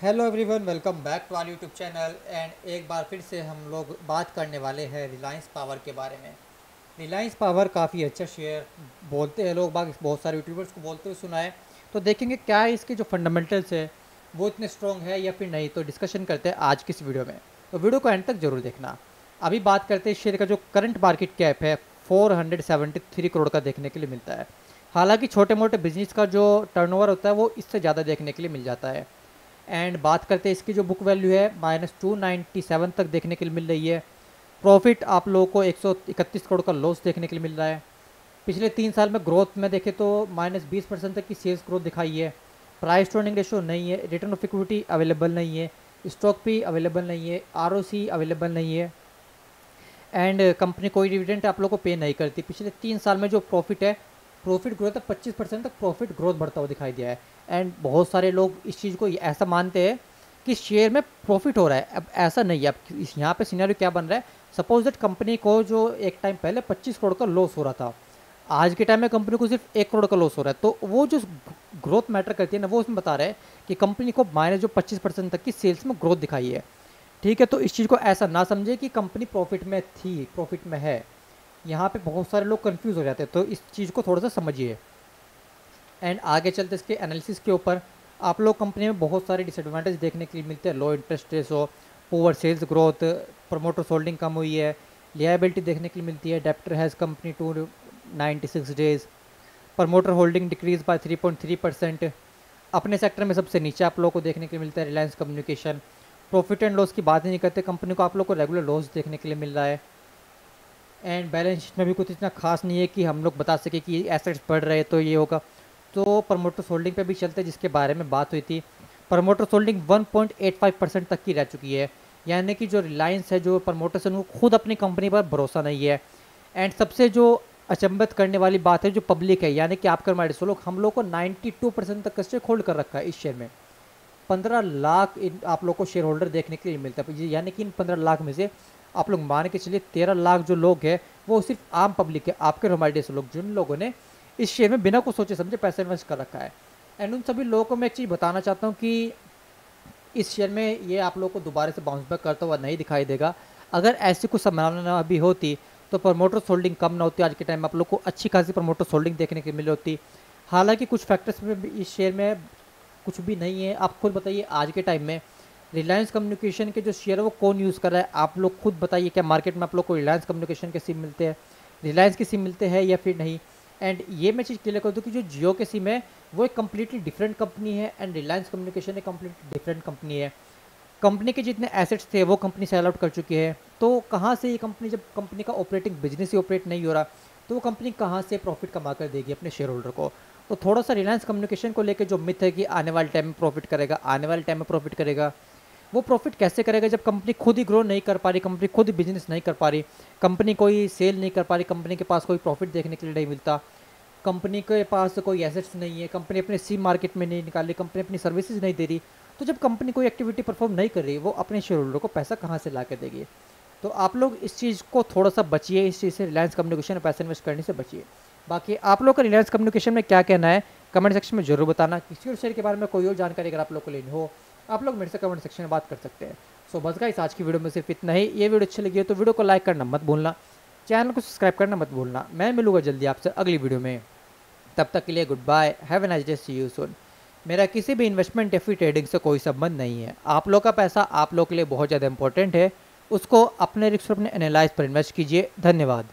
Hello everyone welcome back to our YouTube channel and एक बार फिर से हम लोग बात करने वाले हैं रिलायंस पावर के बारे में। रिलायंस पावर काफ़ी अच्छा शेयर बोलते हैं लोग बाकी बहुत सारे यूट्यूबर्स को बोलते हुए सुना है। तो देखेंगे क्या है इसके जो फंडामेंटल्स है, वो इतने स्ट्रॉन्ग है या फिर नहीं तो डिस्कशन करते हैं आज की इस वीडियो में। तो वीडियो को एंड तक ज़रूर देखना। अभी बात करते हैं शेयर का जो करंट मार्केट कैप है 473 करोड़ का देखने के लिए मिलता है। हालाँकि छोटे मोटे बिज़नेस का जो टर्नओवर होता है, वो इससे ज़्यादा देखने के लिए मिल जाता है। एंड बात करते हैं इसकी जो बुक वैल्यू है माइनस टू नाइन्टी सेवन तक देखने के लिए मिल रही है। प्रॉफिट आप लोगों को एक सौ इकतीस करोड़ का लॉस देखने के लिए मिल रहा है। पिछले तीन साल में ग्रोथ में देखें तो माइनस बीस परसेंट तक की सेल्स ग्रोथ दिखाई है। प्राइस टू रेशो नहीं है रिटर्न ऑफ़ इक्विटी अवेलेबल नहीं है स्टॉक भी अवेलेबल नहीं है आरओसी अवेलेबल नहीं है। एंड कंपनी कोई डिविडेंट आप लोग को पे नहीं करती। पिछले तीन साल में जो प्रॉफिट है प्रॉफिट ग्रोथ है पच्चीस परसेंट तक प्रॉफिट ग्रोथ बढ़ता हुआ दिखाई दिया है। एंड बहुत सारे लोग इस चीज़ को ऐसा मानते हैं कि शेयर में प्रॉफिट हो रहा है। अब ऐसा नहीं है। अब इस यहाँ पे सीनारी क्या बन रहा है? सपोज़ दैट कंपनी को जो एक टाइम पहले 25 करोड़ का लॉस हो रहा था, आज के टाइम में कंपनी को सिर्फ़ एक करोड़ का लॉस हो रहा है। तो वो जो ग्रोथ मैटर करती है ना, वो उसमें बता रहे हैं कि कंपनी को माइनस जो पच्चीस परसेंट तक की सेल्स में ग्रोथ दिखाई है। ठीक है तो इस चीज़ को ऐसा ना समझे कि कंपनी प्रॉफिट में थी प्रॉफिट में है। यहाँ पे बहुत सारे लोग कंफ्यूज हो जाते हैं तो इस चीज़ को थोड़ा सा समझिए। एंड आगे चलते इसके एनालिसिस के ऊपर, आप लोग कंपनी में बहुत सारे डिसएडवांटेज देखने के लिए मिलते हैं। लो इंटरेस्ट रेस हो poor sales growth promoter holding कम हुई है लियाबिलिटी देखने के लिए मिलती है। Debtor has company two ninety six days promoter holding decrease by three point three percent अपने सेक्टर में सबसे नीचे आप लोग को देखने के लिए मिलता है Reliance Communication profit and loss की बात नहीं करते कंपनी को आप लोग को रेगुलर लॉस देखने के लिए मिल रहा है। एंड बैलेंस शीट में भी कुछ इतना खास नहीं है कि हम लोग बता सके कि एसेट्स बढ़ रहे तो ये होगा। तो प्रमोटर होल्डिंग पे भी चलते जिसके बारे में बात हुई थी। प्रमोटर होल्डिंग 1.85 परसेंट तक की रह चुकी है। यानी कि जो रिलायंस है, जो प्रमोटर्स हैं, उनको खुद अपनी कंपनी पर भरोसा नहीं है। एंड सबसे जो अचंबित करने वाली बात है, जो पब्लिक है, यानी कि आपकर हमारे सो लोग हम लोग को 92 परसेंट तक स्टेक होल्ड कर रखा है इस शेयर में। 15 लाख आप लोग को शेयर होल्डर देखने के लिए मिलता है। यानी कि इन 15 लाख में से आप लोग मान के चलिए 13 लाख जो लोग हैं, वो सिर्फ़ आम पब्लिक है आपके हमारे लोग, जिन लोगों ने इस शेयर में बिना कुछ सोचे समझे पैसा इन्वेस्ट कर रखा है। एंड उन सभी लोगों को मैं एक चीज़ बताना चाहता हूँ कि इस शेयर में ये आप लोग को दोबारा से बाउंस बैक करता हुआ नहीं दिखाई देगा। अगर ऐसी कुछ संभावना अभी होती तो प्रमोटर होल्डिंग कम ना होती। आज के टाइम में आप लोग को अच्छी खासी प्रमोटर्स होल्डिंग देखने की मिल होती। हालाँकि कुछ फैक्टर्स में इस शेयर में कुछ भी नहीं है। आप खुद बताइए, आज के टाइम में रिलायंस कम्युनिकेशन के जो शेयर है वो कौन यूज़ कर रहा है? आप लोग खुद बताइए क्या मार्केट में आप लोग को रिलायंस कम्युनिकेशन के सिम मिलते हैं? रिलायंस के सिम मिलते हैं या फिर नहीं? एंड ये मैं चीज़ क्लियर कर दूँ कि जो जियो के सिम है, वो एक कम्प्लीटली डिफरेंट कंपनी है एंड रिलायंस कम्युनिकेशन एक कम्प्लीटली डिफरेंट कंपनी है। कंपनी के जितने एसेट्स थे, वो कंपनी सेल आउट कर चुकी है। तो कहाँ से ये कंपनी जब कंपनी का ऑपरेटिंग बिज़नेस ही ऑपरेट नहीं हो रहा तो वो कंपनी कहाँ से प्रॉफिट कमा कर देगी अपने शेयर होल्डर को? तो थोड़ा सा रिलायंस कम्युनिकेशन को लेकर जो मिथ है कि आने वाले टाइम में प्रॉफिट करेगा, आने वाले टाइम में प्रॉफिट करेगा वो प्रॉफिट कैसे करेगा जब कंपनी खुद ही ग्रो नहीं कर पा रही कंपनी खुद ही बिज़नेस नहीं कर पा रही? कंपनी कोई सेल नहीं कर पा रही कंपनी के पास कोई प्रॉफिट देखने के लिए नहीं मिलता। कंपनी के पास कोई एसेट्स नहीं है कंपनी अपने सी मार्केट में नहीं निकाल रही कंपनी अपनी सर्विसेज़ नहीं दे रही। तो जब कंपनी कोई एक्टिविटी परफॉर्म नहीं कर रही, वो अपने शेयर होल्डर को पैसा कहाँ से ला कर देगी? तो आप लोग इस चीज़ को थोड़ा सा बचिए, इस चीज़ से रिलायंस कम्युनिकेशन में पैसा इन्वेस्ट करने से बचिए। बाकी आप लोग का रिलायंस कम्युनिकेशन में क्या कहना है कमेंट सेक्शन में ज़रूर बताना। किसी और शेयर के बारे में कोई और जानकारी अगर आप लोग को लेनी हो आप लोग मेरे से कमेंट सेक्शन में बात कर सकते हैं। सो बस गाइस आज की वीडियो में सिर्फ़ इतना ही। ये वीडियो अच्छी लगी है तो वीडियो को लाइक करना मत भूलना। चैनल को सब्सक्राइब करना मत भूलना। मैं मिलूँगा जल्दी आपसे अगली वीडियो में। तब तक के लिए goodbye have a nice day see you soon मेरा किसी भी इन्वेस्टमेंट या फिर ट्रेडिंग से कोई संबंध नहीं है। आप लोग का पैसा आप लोग के लिए बहुत ज़्यादा इंपॉर्टेंट है। उसको अपने पर अपने एनालाइज पर इन्वेस्ट कीजिए। धन्यवाद।